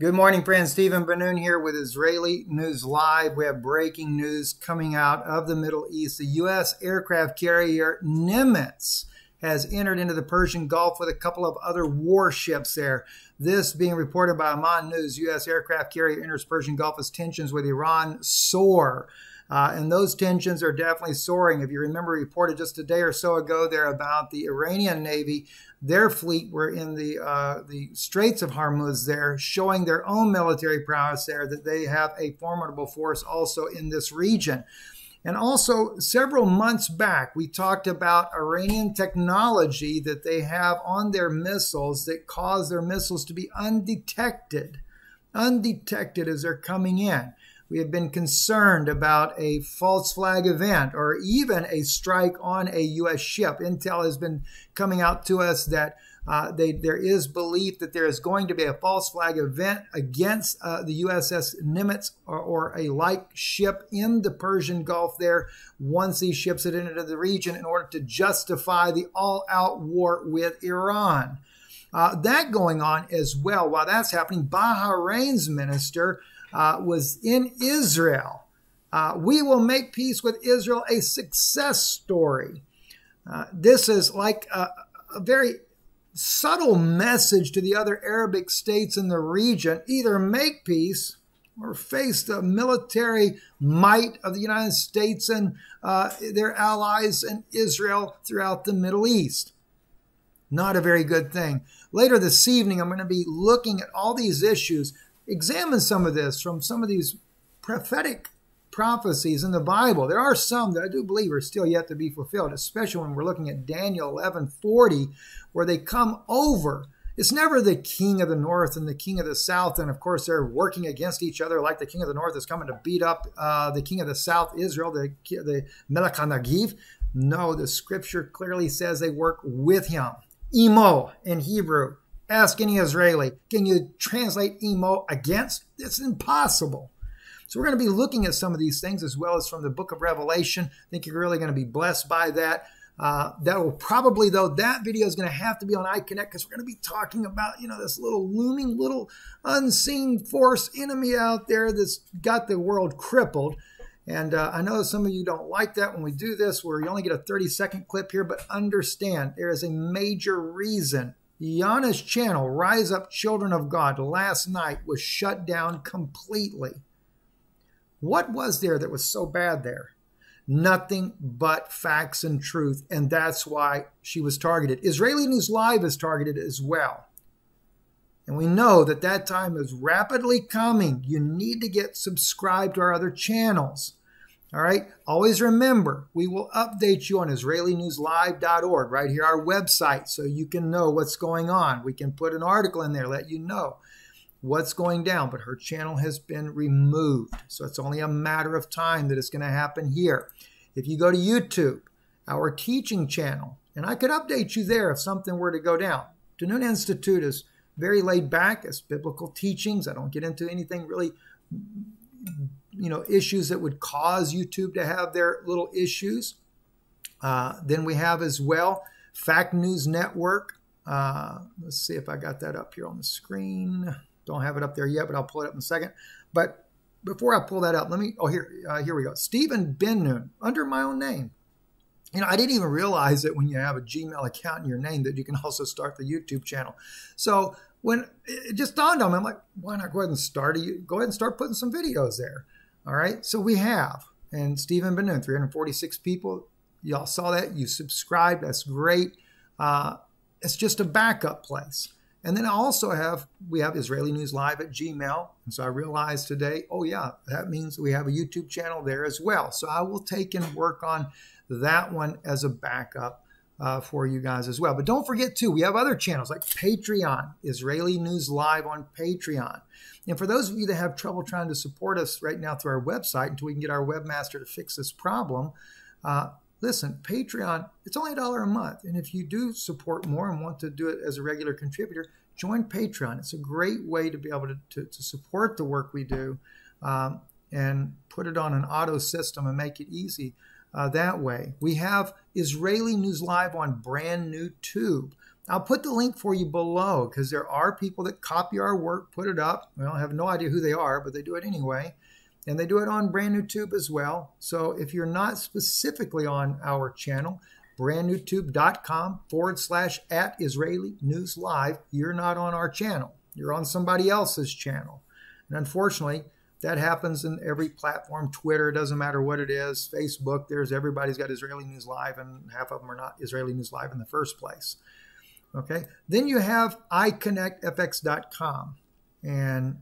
Good morning, friends. Steven Ben-Nun here with Israeli News Live. We have breaking news coming out of the Middle East. The U.S. aircraft carrier Nimitz has entered into the Persian Gulf with a couple of other warships there. This being reported by Amaan News. U.S. aircraft carrier enters Persian Gulf as tensions with Iran soar. Uh, and those tensions are definitely soaring. If you remember, reported just a day or so ago there about the Iranian Navy, their fleet were in the uh, the Straits of Hormuz there, showing their own military prowess there that they have a formidable force also in this region. And also, several months back, we talked about Iranian technology that they have on their missiles that cause their missiles to be undetected, undetected as they're coming in. We have been concerned about a false flag event or even a strike on a U.S. ship. Intel has been coming out to us that uh, they, there is belief that there is going to be a false flag event against uh, the USS Nimitz or, or, a like ship in the Persian Gulf there once these ships had entered the region in order to justify the all out war with Iran. Uh, that going on as well. While that's happening, Bahrain's minister uh, was in Israel. Uh, we will make peace with Israel a success story. Uh, this is like a, a very subtle message to the other Arabic states in the region either make peace or face the military might of the United States and uh, their allies and Israel throughout the Middle East. Not a very good thing. Later this evening, I'm going to be looking at all these issues examine some of this from some of these prophetic prophecies in the Bible. There are some that I do believe are still yet to be fulfilled, especially when we're looking at Daniel 11:40, where they come over. It's never the king of the north and the king of the south, and of course they're working against each other. Like the king of the north is coming to beat up uh, the king of the south, Israel, the the Melech HaNegev. No, the scripture clearly says they work with him. Imo in Hebrew. Ask any Israeli, can you translate emo against? It's impossible. So we're going to be looking at some of these things as well as from the book of Revelation. I think you're really going to be blessed by that. Uh, that will probably, though, that video is going to have to be on iConnect because we're going to be talking about, you know, this little looming, little unseen force enemy out there that's got the world crippled. And uh, I know some of you don't like that when we do this, where you only get a 30 second clip here, but understand there is a major reason Yana's channel, Rise Up Children of God, last night was shut down completely. What was there that was so bad there? Nothing but facts and truth, and that's why she was targeted. Israeli News Live is targeted as well. And we know that that time is rapidly coming. You need to get subscribed to our other channels. All right. Always remember, we will update you on IsraeliNewsLive.org, right here, our website, so you can know what's going on. We can put an article in there, let you know what's going down. But her channel has been removed. So it's only a matter of time that it's going to happen here. If you go to YouTube, our teaching channel, and I could update you there if something were to go down. DeNoon Institute is very laid back. It's biblical teachings. I don't get into anything really you know issues that would cause YouTube to have their little issues. Uh, then we have as well Fact News Network. Uh, let's see if I got that up here on the screen. Don't have it up there yet, but I'll pull it up in a second. But before I pull that up, let me. Oh, here, uh, here we go. Steven Ben under my own name. You know, I didn't even realize that when you have a Gmail account in your name that you can also start the YouTube channel. So when it just dawned on me, I'm like, why not go ahead and start a, go ahead and start putting some videos there. All right. So we have, and Steven Ben-Nun, 346 people. Y'all saw that. You subscribed. That's great. Uh, it's just a backup place. And then I also have, we have Israeli News Live at Gmail. And so I realized today, oh, yeah, that means we have a YouTube channel there as well. So I will take and work on that one as a backup uh, for you guys as well. But don't forget, too, we have other channels like Patreon, Israeli News Live on Patreon. And for those of you that have trouble trying to support us right now through our website until we can get our webmaster to fix this problem, uh, listen, Patreon, it's only a dollar a month. And if you do support more and want to do it as a regular contributor, join Patreon. It's a great way to be able to, to, to support the work we do um, and put it on an auto system and make it easy uh, that way. We have Israeli News Live on brand new tube. I'll put the link for you below because there are people that copy our work, put it up. Well, I have no idea who they are, but they do it anyway. And they do it on Brand New Tube as well. So if you're not specifically on our channel, brandnewtube.com forward slash at Israeli News Live, you're not on our channel. You're on somebody else's channel. And unfortunately, that happens in every platform. Twitter, doesn't matter what it is. Facebook, there's everybody's got Israeli News Live, and half of them are not Israeli News Live in the first place. Okay. Then you have iConnectFX.com. And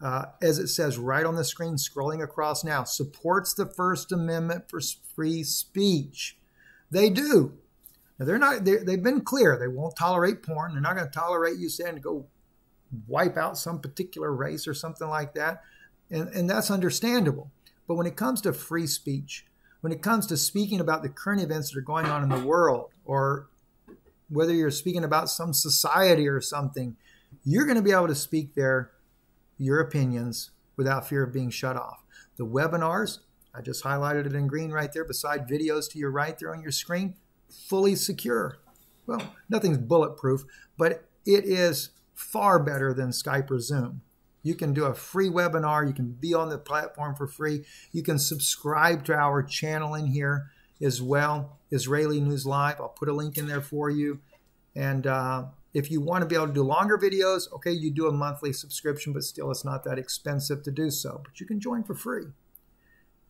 uh, as it says right on the screen, scrolling across now, supports the First Amendment for free speech. They do. Now they're not. they have been clear. They won't tolerate porn. They're not going to tolerate you saying to go wipe out some particular race or something like that and, and that's understandable. But when it comes to free speech, when it comes to speaking about the current events that are going on in the world, or whether you're speaking about some society or something, you're going to be able to speak there your opinions without fear of being shut off. The webinars, I just highlighted it in green right there beside videos to your right there on your screen, fully secure. Well, nothing's bulletproof, but it is far better than Skype or Zoom. You can do a free webinar. You can be on the platform for free. You can subscribe to our channel in here as well, Israeli News Live. I'll put a link in there for you. And uh, if you want to be able to do longer videos, okay, you do a monthly subscription, but still it's not that expensive to do so. But you can join for free.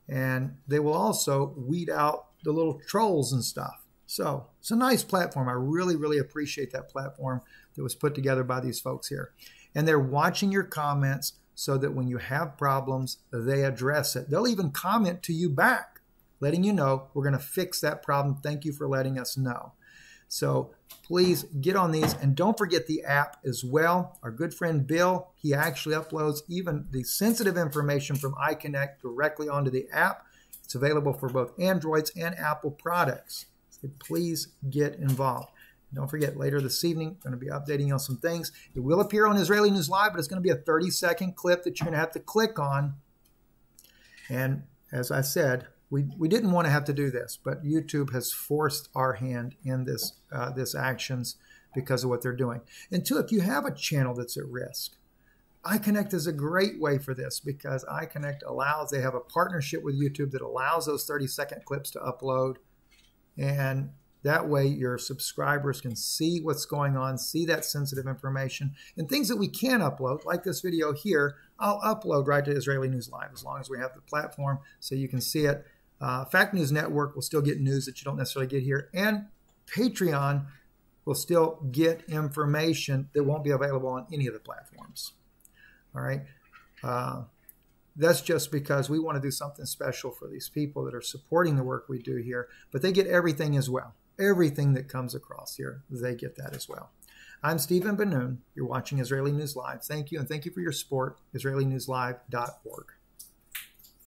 And they will also weed out the little trolls and stuff. So it's a nice platform. I really, really appreciate that platform that was put together by these folks here and they're watching your comments so that when you have problems, they address it. They'll even comment to you back, letting you know we're going to fix that problem. Thank you for letting us know. So please get on these and don't forget the app as well. Our good friend Bill, he actually uploads even the sensitive information from iConnect directly onto the app. It's available for both Androids and Apple products. So please get involved. Don't forget, later this evening, I'm going to be updating you on some things. It will appear on Israeli News Live, but it's going to be a 30 second clip that you're going to have to click on. And as I said, we, we didn't want to have to do this, but YouTube has forced our hand in this, uh, this actions because of what they're doing. And two, if you have a channel that's at risk, iConnect is a great way for this because iConnect allows, they have a partnership with YouTube that allows those 30 second clips to upload. And that way, your subscribers can see what's going on, see that sensitive information, and things that we can upload, like this video here, I'll upload right to Israeli News Live as long as we have the platform so you can see it. Uh, Fact News Network will still get news that you don't necessarily get here, and Patreon will still get information that won't be available on any of the platforms. All right. Uh, that's just because we want to do something special for these people that are supporting the work we do here, but they get everything as well everything that comes across here, they get that as well. I'm Steven Ben-Nun. You're watching Israeli News Live. Thank you, and thank you for your support, IsraeliNewsLive.org.